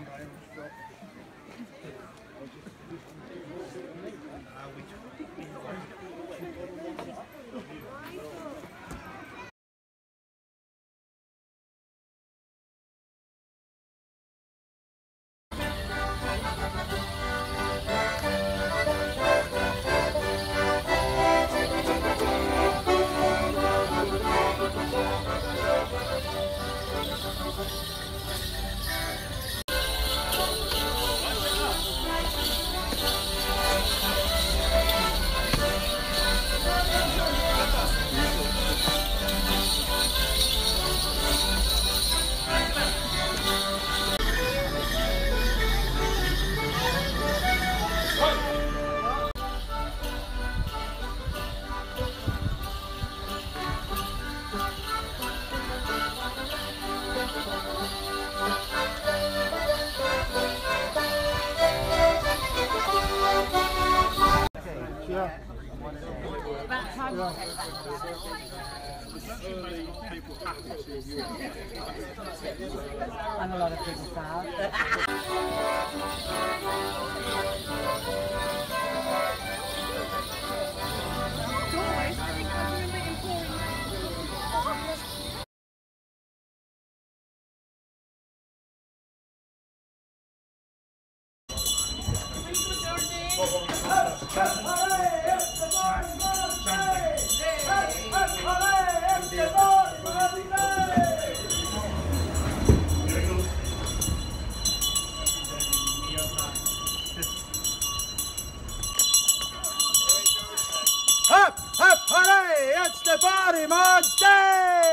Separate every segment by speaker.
Speaker 1: And a
Speaker 2: Up, up, hooray! It's the Body Day!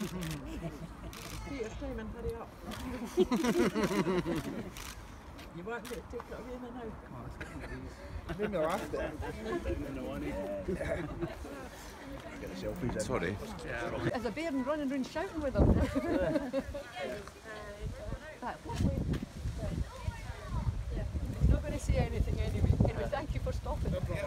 Speaker 3: You
Speaker 4: won't get a ticket of him now.
Speaker 2: Maybe I'll ask them. Get a selfie then.
Speaker 5: Sorry.
Speaker 1: There's a bear and running around shouting with them. Right, what? Not going to say anything anyway. Anyway, thank you for stopping.
Speaker 2: Very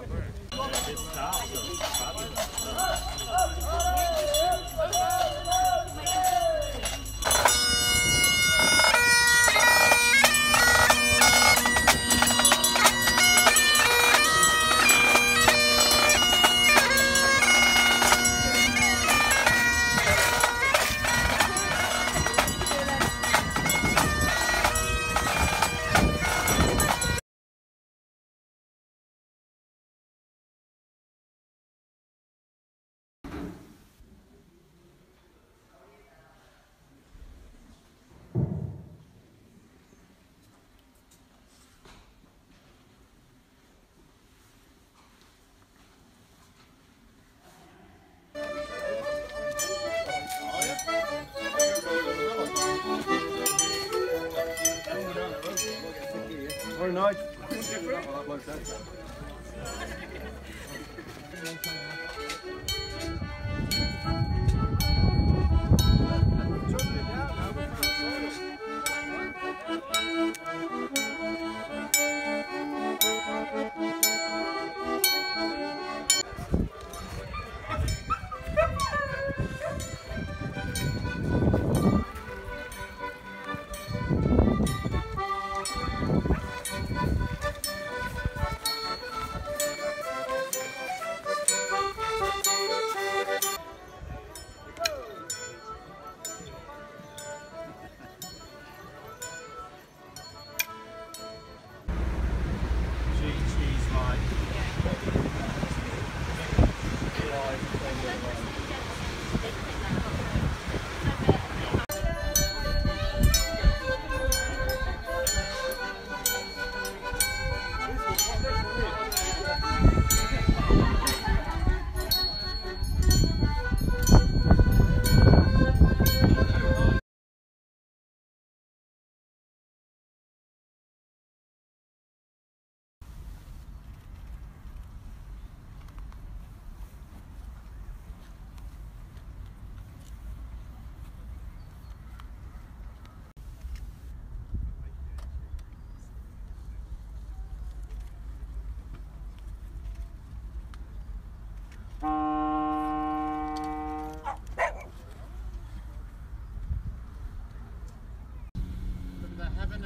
Speaker 2: that's you.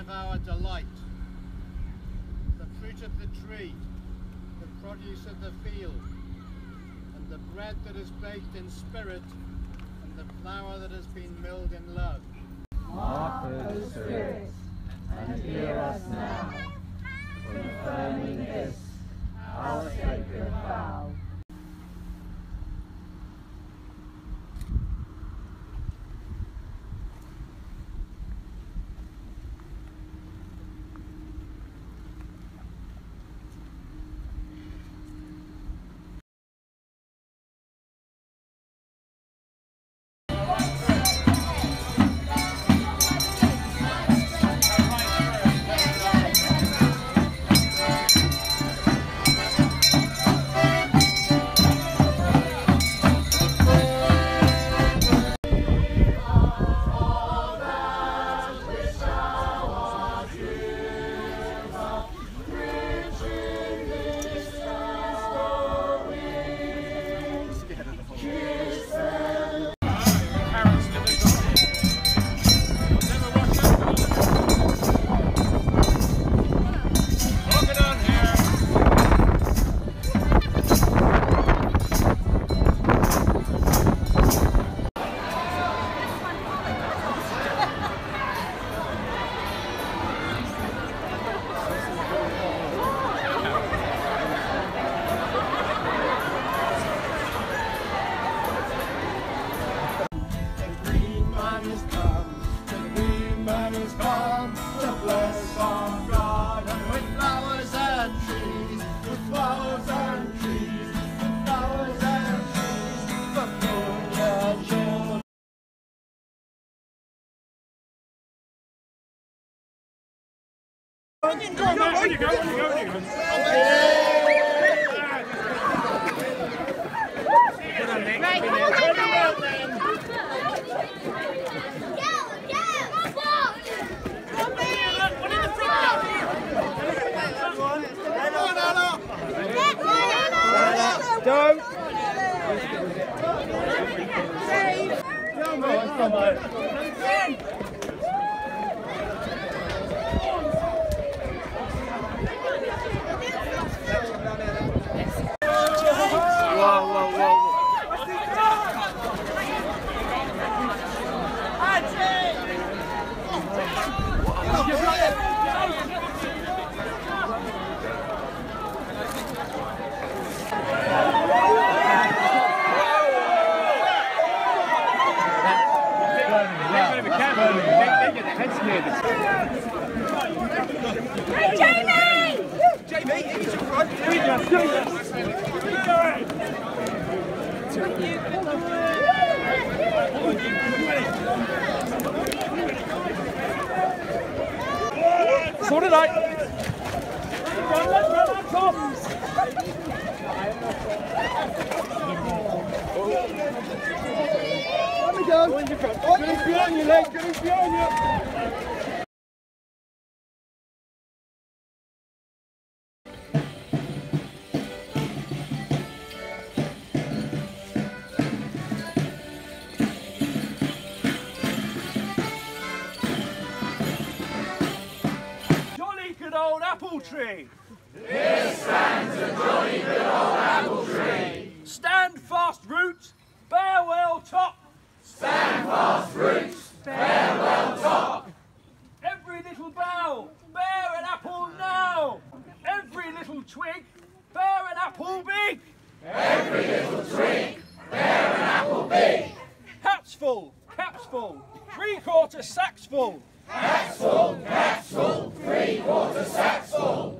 Speaker 5: Of our delight. The fruit of the tree, the produce of the field, and the bread that is baked in spirit, and the flour that has been milled in love.
Speaker 6: and hear us now, confirming this, our sacred vow.
Speaker 2: On you go, on you go, on you go.
Speaker 3: Right, come on,
Speaker 2: turn around then. Don't! Come on, come on. Good old apple tree. Here stands a jolly good old apple tree. Stand fast roots, bear well top. Stand fast roots, bear well top. Every little bough, bear an apple now. Every little twig, bear an apple big. Every little twig, bear an apple big. Hats full, caps full, three quarter sacks full.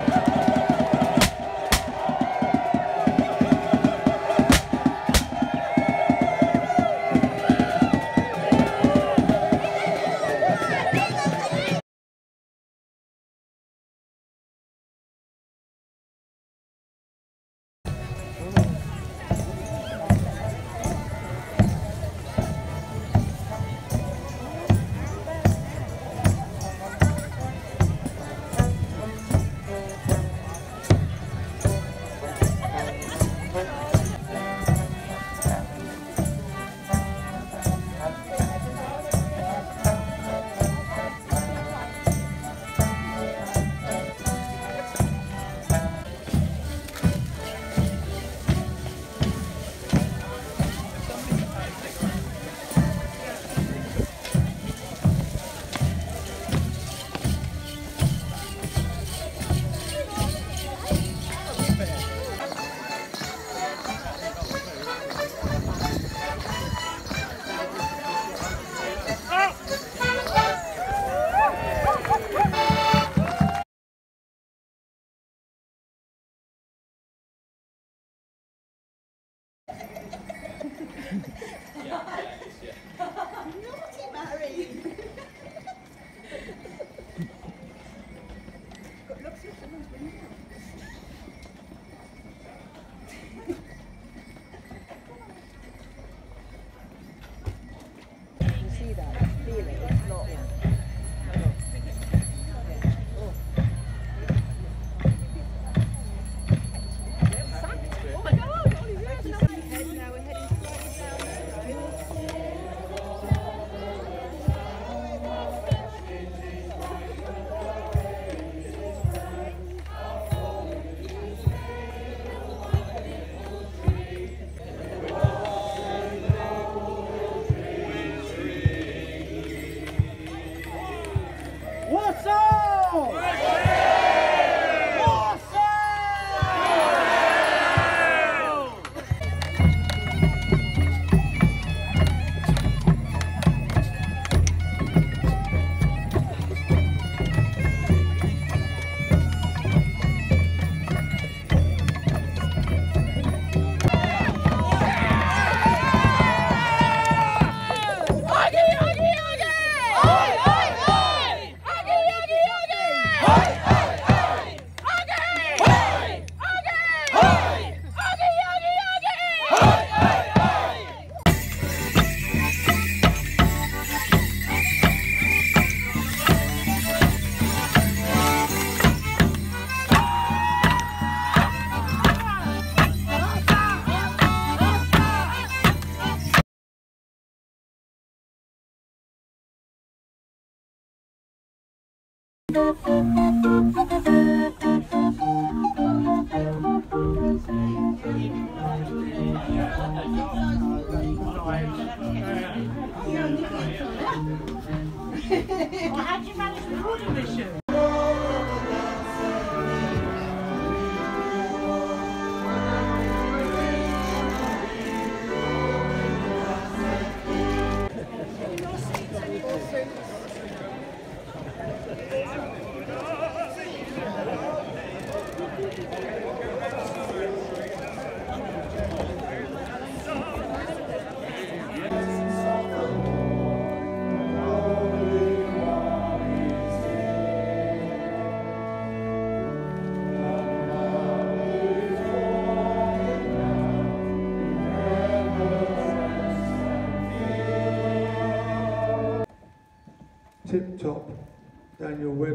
Speaker 1: Oh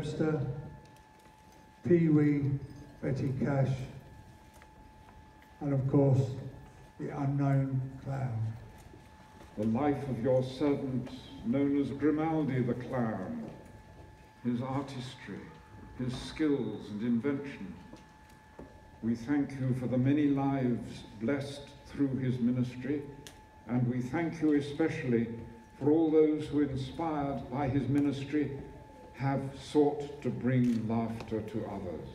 Speaker 7: Webster, Pee Wee, Betty Cash, and of course, the unknown clown.
Speaker 8: the life of your servant, known as Grimaldi the Clown, his artistry, his skills and invention. We thank you for the many lives blessed through his ministry, and we thank you especially for all those who, inspired by his ministry, have sought to bring laughter to others.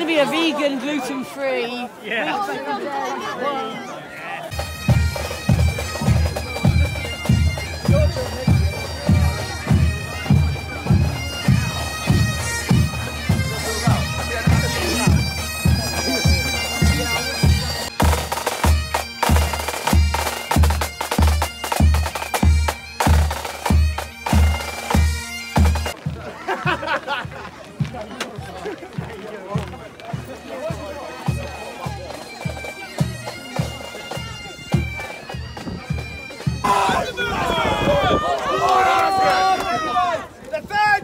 Speaker 3: To be a vegan, gluten free.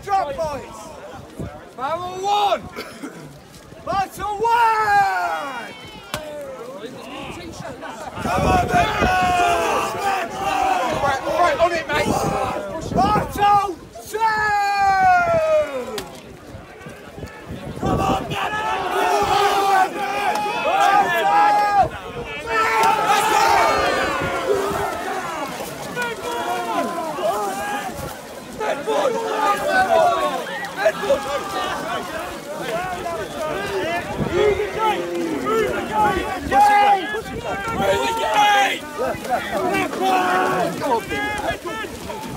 Speaker 2: Drop, boys! Barrel one! Battle one! Come on, then! Right, right on it, mate! Bottle two! Come on,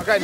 Speaker 2: Get